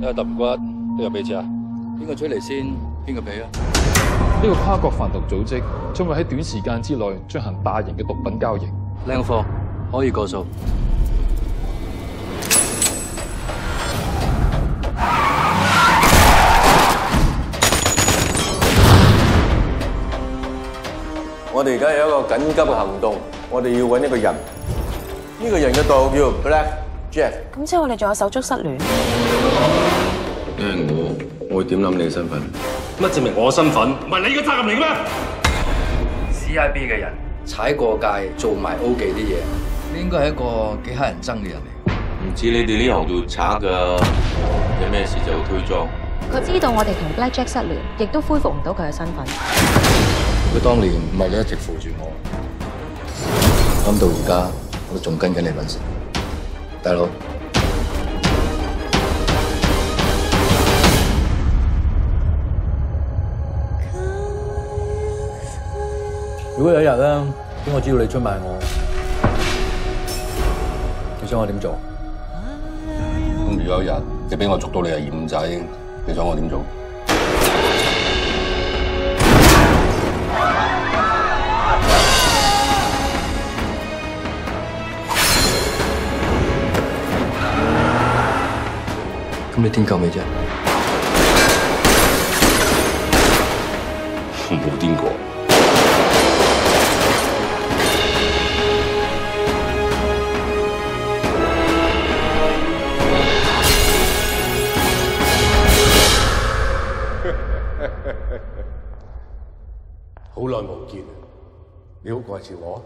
一個揼骨，一個被車，邊個出嚟先？邊個俾啊？呢個跨國販毒組織將會喺短時間之內進行大型嘅毒品交易。靚貨可以過數。我哋而家有一個緊急嘅行動，我哋要揾一個人。呢個人嘅代號叫 Black Jack。咁即係我哋仲有手足失聯。你係我，我會點諗你嘅身份？乜證明我身份唔係你嘅責任嚟嘅咩？CIB 嘅人踩過界做埋 O 記啲嘢，你應該係一個幾乞人憎嘅人嚟。唔知你哋呢行做賊噶，有咩事就推裝。佢知道我哋同 Black Jack 失聯，亦都恢復唔到佢嘅身份。佢當年唔係你一直扶住我，諗到而家我都仲跟緊你揾食，大佬。如果有一日咧，邊個知道你出卖我，你想我點做？咁如果有一日你俾我捉到你係二五仔，你想我點做？咁你癲夠未啫？冇癲過。好耐冇見，你好掛住我。